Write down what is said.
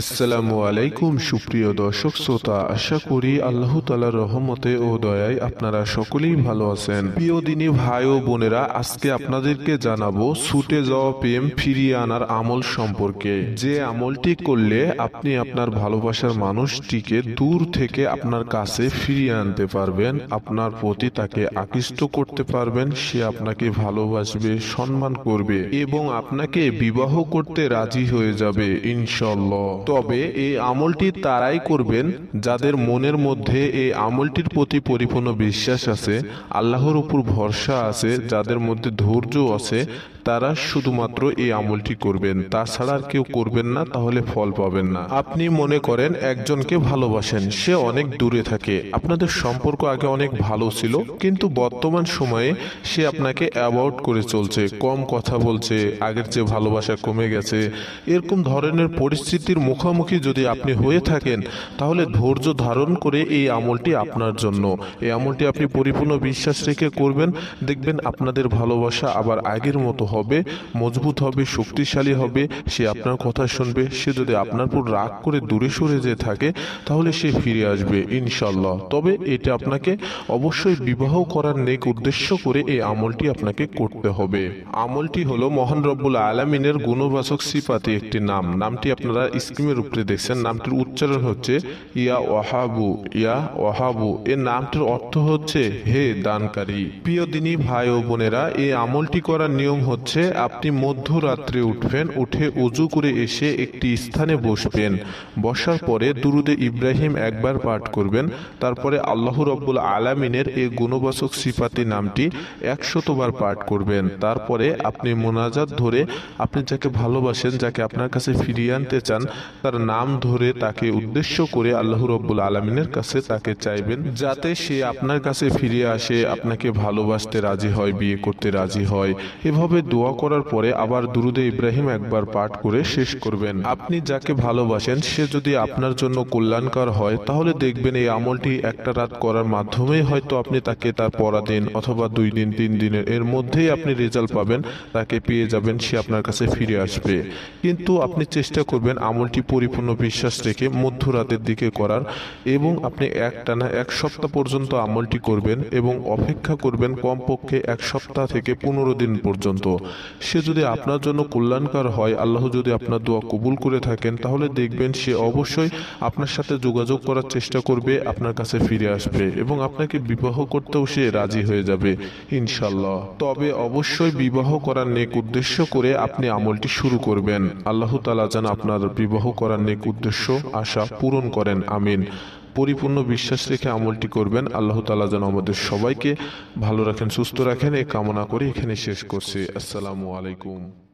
আসসালামু আলাইকুম, সুপ্রিয় দর্শক শ্রোতা, আশা করি আল্লাহ তালার রহমতে ও দয়ায় আপনারা সকলেই ভালো আছেন। প্রিয় দিনী ভাই ও বোনেরা, আজকে আপনাদেরকে জানাব ছুটে যাওয়া প্রেম ফিরিয়ে আনার আমল সম্পর্কে। যে আমলটি করলে আপনি আপনার ভালোবাসার মানুষটিকে দূর থেকে আপনার কাছে ফিরিয়ে আনতে পারবেন, আপনার প্রতি তাকে আকৃষ্ট করতে পারবেন, সে আপনাকে ভালোবাসবে, সম্মান করবে এবং আপনাকে বিবাহ করতে রাজি হয়ে যাবে ইনশাল্লাহ তবে এই আমলটি তারাই করবেন যাদের মনের মধ্যে এই আমলটির প্রতি পরিপূর্ণ বিশ্বাস আছে, আল্লাহর উপর ভরসা আছে, যাদের মধ্যে ধৈর্য আছে, তারা শুধুমাত্র এই আমলটি করবেন। তাছাড়া আর কেউ করবেন না, তাহলে ফল পাবেন না। আপনি মনে করেন একজনকে ভালোবাসেন, সে অনেক দূরে থাকে। আপনাদের সম্পর্ক আগে অনেক ভালো ছিল, কিন্তু বর্তমান সময়ে সে আপনাকে অ্যাভয়েড করে চলছে, কম কথা বলছে, আগের যে ভালোবাসা কমে গেছে। এরকম ধরনের পরিস্থিতির মুখোমুখি যদি আপনি হয়ে থাকেন, তাহলে ধৈর্য ধারণ করে এই আমলটি আপনার জন্য। এই আমলটি আপনি পরিপূর্ণ বিশ্বাস রেখে করবেন। দেখবেন আপনাদের ভালোবাসা আবার আগের মতো হবে, মজবুত হবে, শক্তিশালী হবে। সে আপনার কথা শুনবে, সে যদি আপনার উপর রাগ করে দূরে সরে যেয়ে থাকে, তাহলে সে ফিরে আসবে ইনশাল্লাহ তবে এটা আপনাকে অবশ্যই বিবাহ করার নেক উদ্দেশ্য করে এই আমলটি আপনাকে করতে হবে। আমলটি হলো মহান রব্বুল আলমিনের গুণবাচক সিপাতি একটি নাম। নামটি আপনারা স্ক্রিমের উপরে দেখছেন, নামটির উচ্চারণ হচ্ছে, ইয়া ওয়াহাবু ইয়া ওয়াহাবু। এর নামটির অর্থ হচ্ছে, হে দানকারী। প্রিয় দিনী ভাই ও বোনেরা এই আমলটি করার নিয়ম হচ্ছে, আপনি মধ্যরাত্রে উঠবেন, উঠে উজু করে এসে একটি স্থানে বসবেন। বসার পরে দুরুদে ইব্রাহিম একবার পাঠ করবেন। তারপরে আল্লাহ রব্বুল আলামিনের এই গুণবাচক সিপাতি নামটি একশতবার পাঠ করবেন। তারপরে আপনি মোনাজাত ধরে আপনি যাকে ভালোবাসেন, যাকে আপনার কাছে ফিরিয়ে আনতে চান তার নাম ধরে তাকে উদ্দেশ্য করে আল্লাহ রব্বুল আলমিনের কাছে তাকে চাইবেন, যাতে সে আপনার কাছে ফিরে আসে, আপনাকে ভালোবাসতে রাজি হয়, বিয়ে করতে রাজি হয়। এভাবে দোয়া করার পরে আবার দুরুদে ইব্রাহিম একবার পাঠ করে শেষ করবেন। আপনি যাকে ভালোবাসেন, সে যদি আপনার জন্য কল্যাণকর হয়, তাহলে দেখবেন এই আমলটি একটা রাত করার মাধ্যমেই হয়তো আপনি তাকে তার পরাদিন অথবা দুই দিন, তিন দিনের এর মধ্যেই আপনি রেজাল্ট পাবেন, তাকে পেয়ে যাবেন, সে আপনার কাছে ফিরে আসবে। কিন্তু আপনি চেষ্টা করবেন আমলটি পরিপূর্ণ বিশ্বাস রেখে মধ্যরাতের দিকে করার এবং আপনি এক টানা এক সপ্তাহ পর্যন্ত আমলটি করবেন এবং অপেক্ষা করবেন কমপক্ষে এক সপ্তাহ থেকে পনেরো দিন পর্যন্ত। সে যদি আপনার জন্য কল্যাণকর হয়, আল্লাহ যদি আপনার দোয়া কবুল করে থাকেন, তাহলে দেখবেন সে অবশ্যই আপনার সাথে যোগাযোগ করার চেষ্টা করবে, আপনার কাছে ফিরে আসবে এবং আপনাকে বিবাহ করতেও সে রাজি হয়ে যাবে ইনশাল্লাহ তবে অবশ্যই বিবাহ করার নেক উদ্দেশ্য করে আপনি আমলটি শুরু করবেন। আল্লাহ তালা যেন আপনার বিবাহ করার নেক উদ্দেশ্য, আশা পূরণ করেন, আমিন। পরিপূর্ণ বিশ্বাস রেখে আমলটি করবেন। আল্লাহ তালা যেন আমাদের সবাইকে ভালো রাখেন, সুস্থ রাখেন। এ কামনা করে এখানে শেষ করছি। আসসালামু আলাইকুম।